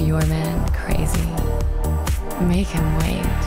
your man crazy. Make him wait.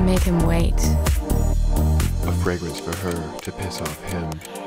Make him wait. A fragrance for her to piss off him.